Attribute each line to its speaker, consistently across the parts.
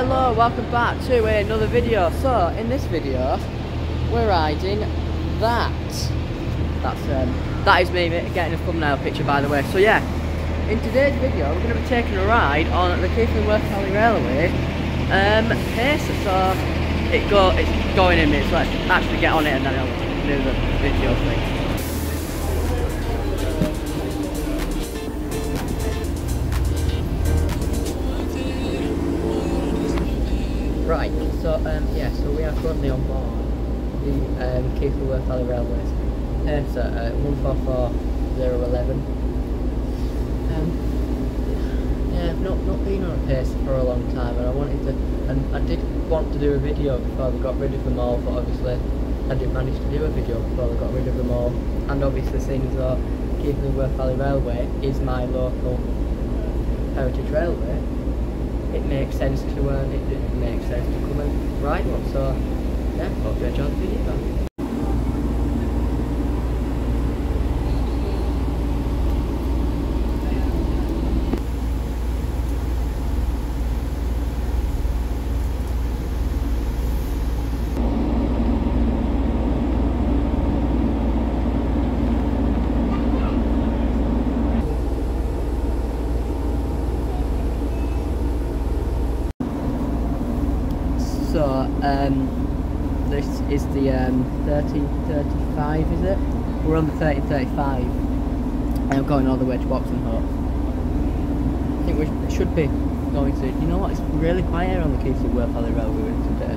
Speaker 1: Hello, welcome back to another video. So, in this video, we're riding that. That's um, that is me getting a thumbnail picture, by the way. So yeah, in today's video, we're going to be taking a ride on the Keighley-Worth Valley Railway um, Pacer. So it go, it's going in minutes. So let's actually get on it and then I'll do the video thing. So um, yeah, so we are currently on board the um, Keighley-Worth Valley Railways. It's at uh, 144011. Um, yeah, I've not, not been on a pace for a long time and I wanted to, and I did want to do a video before they got rid of them all, but obviously I didn't manage to do a video before they got rid of them all. And obviously seeing as though Keighley-Worth Valley Railway is my local heritage railway, it makes sense to uh, it, it, makes sense to come and ride one. So yeah, hope you enjoy the video. So, um, this is the um, 1335, is it? We're on the 1335. And I'm going all the way to Oxenhope. I think we should be going to. You know what? It's really quiet on the Keighley-Worth Valley Railway today.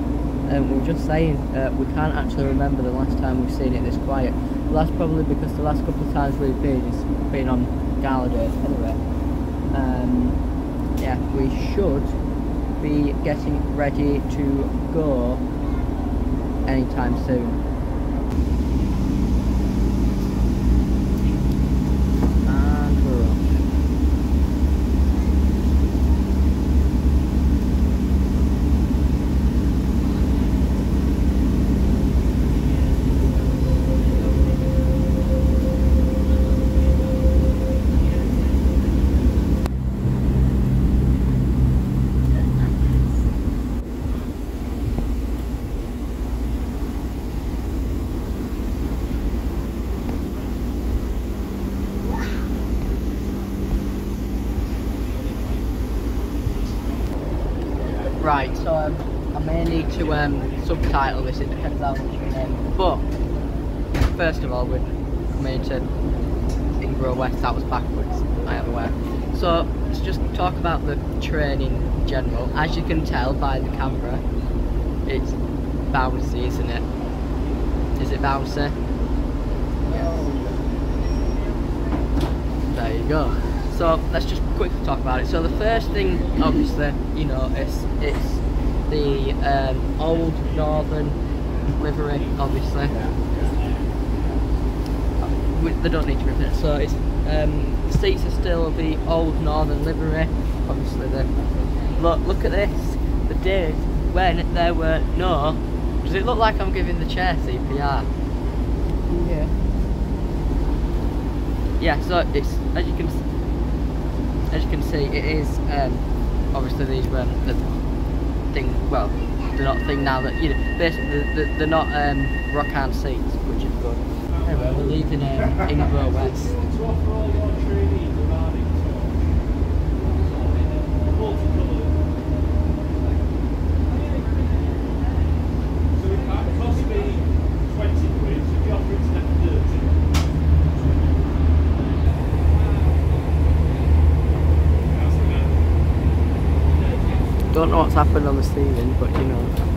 Speaker 1: Um, we are just saying uh, we can't actually remember the last time we've seen it this quiet. Well, that's probably because the last couple of times we've been is been on gala days. Anyway, um, yeah, we should be getting ready to go anytime soon. And we're off. Right, so um, I may need to um, subtitle this, it depends how much um, But, first of all, we're coming to Ingrow West, that was backwards, I am aware. So, let's just talk about the train in general. As you can tell by the camera, it's bouncy, isn't it? Is it bouncy? Yes. There you go. So let's just quickly talk about it. So the first thing, obviously, you know, it's it's the um, old northern livery, obviously. They don't need to repeat it. So it's um, the seats are still the old northern livery. Obviously, the look look at this. The days when there were no. Does it look like I'm giving the chair CPR?
Speaker 2: Yeah.
Speaker 1: yeah so it's as you can as you can see it is um, obviously these were well they're not thing now that you know they're, they're not um, rock hand seats which is good. Anyway we're leaving um,
Speaker 3: to offer all your trainees a riding tour. Multicolour. So it might cost me 20 quid, so if you offer it to them 30. That's the man.
Speaker 1: Don't know what's happened on the ceiling but you know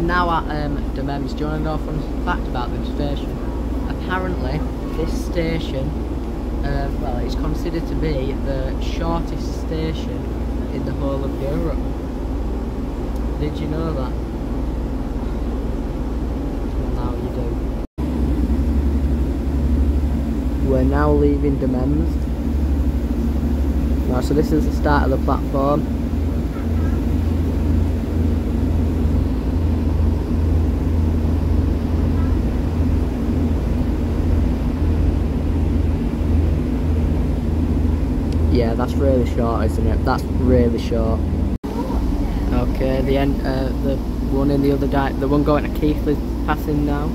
Speaker 1: We're now at um, Damems. Do you want to know a fun fact about this station? Apparently, this station, uh, well, it's considered to be the shortest station in the whole of Europe. Did you know that? Well, now you do. We're now leaving Damems. Right, so this is the start of the platform. Yeah, that's really short, isn't it? That's really short. Okay, the end, uh, the one in the other di the one going to Keith is passing now.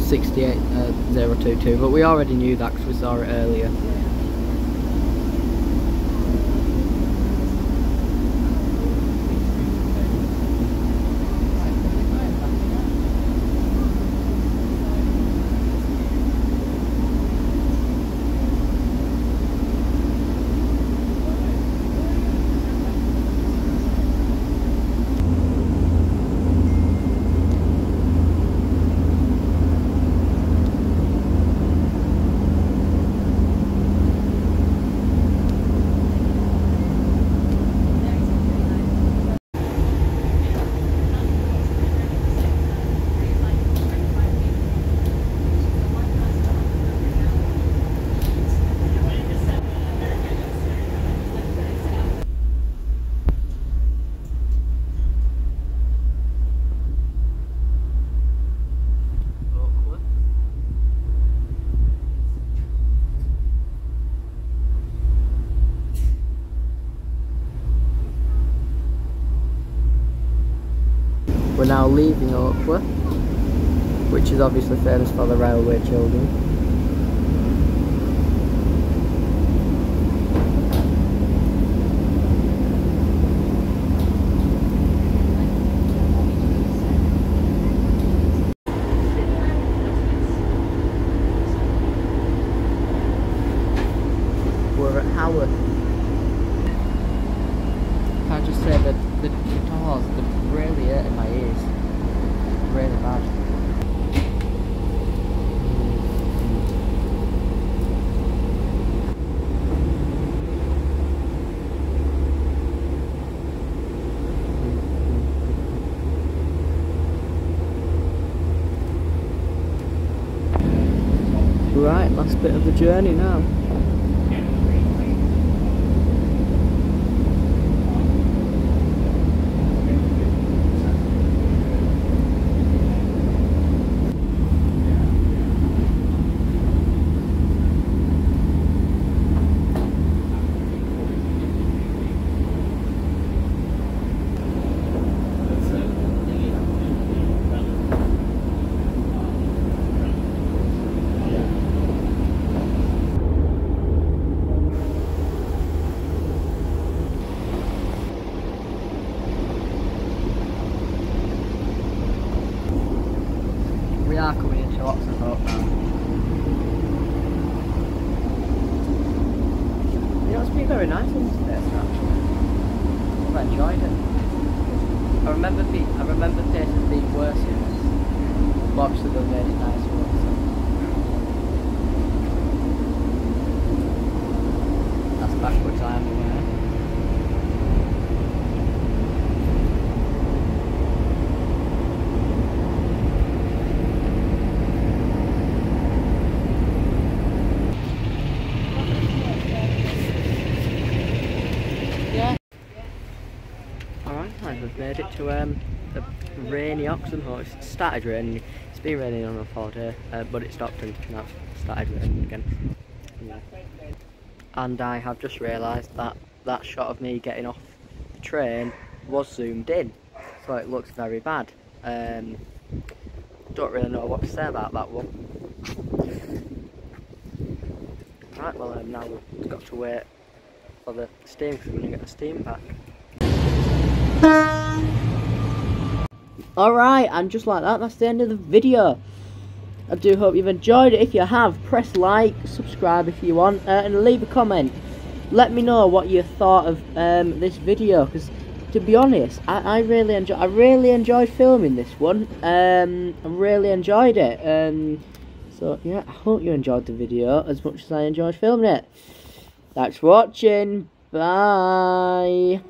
Speaker 1: 68022, but we already knew that because we saw it earlier. We're now leaving Oakworth, which is obviously famous for the railway children. We're at Haworth. I just say that the, the doors, they're really hurting my ears. Really bad. Right, last bit of the journey now. We are coming into Oxenhope now. You know, it's been very nice in this place actually. I've enjoyed it. I remember be I remember places being worse this. But obviously they've made it nicer also. That's backwards I am aware. Yeah. Alright guys, we've made it to um, the rainy Oxenhope. It started raining. It's been raining on a full day, uh, but it stopped and now it's started raining again. Yeah. And I have just realised that that shot of me getting off the train was zoomed in, so it looks very bad. Um, don't really know what to say about that one. Right, well um, now we've got to wait for the steam because we're going to get the steam back. Alright, and just like that, that's the end of the video. I do hope you've enjoyed it. If you have, press like, subscribe if you want, uh, and leave a comment. Let me know what you thought of um, this video, because to be honest, I, I really enjoy. I really enjoyed filming this one. Um, I really enjoyed it. Um, so yeah, I hope you enjoyed the video as much as I enjoyed filming it. Thanks for watching. Bye.